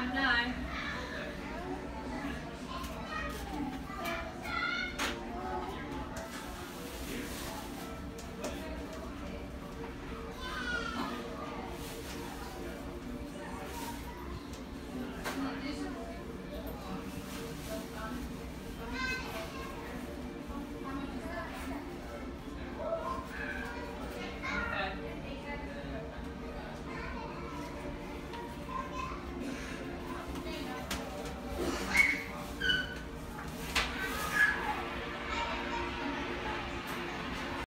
time, nine.